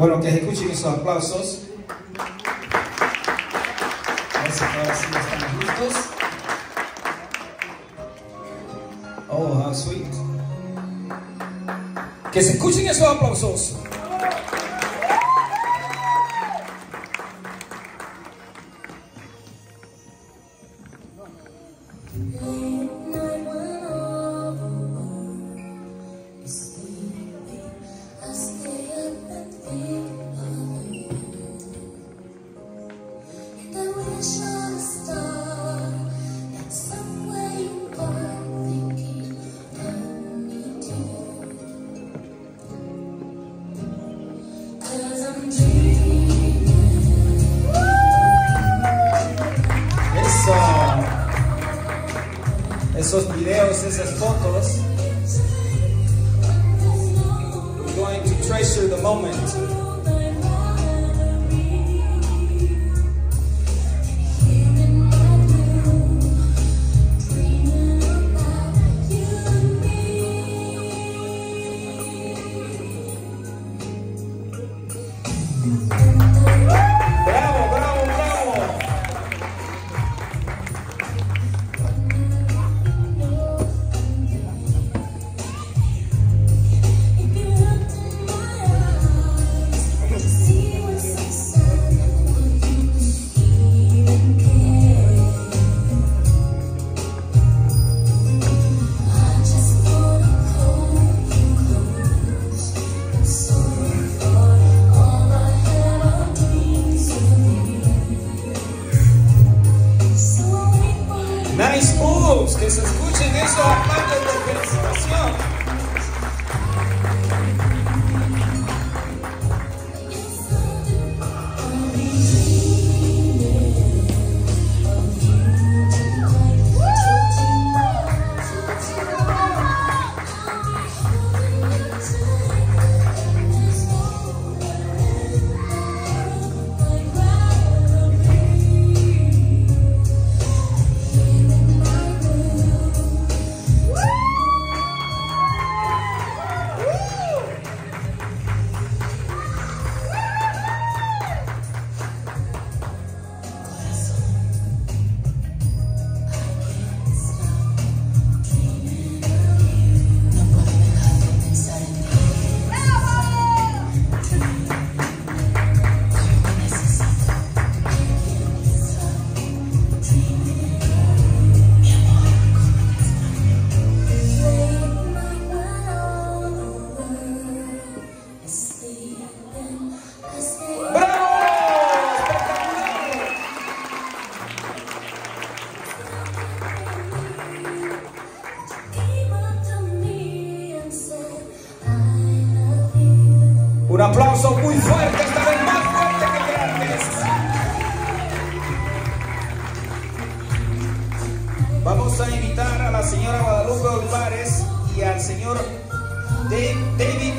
Bueno, que escuchen esos aplausos. Ahora. Oh, how sweet. Que se escuchen esos aplausos. Esos videos, esas fotos. We're going to treasure the moment. Nice escuchen eso Un aplauso muy fuerte, esta vez más fuerte que grandes. Vamos a invitar a la señora Guadalupe Olivares y al señor David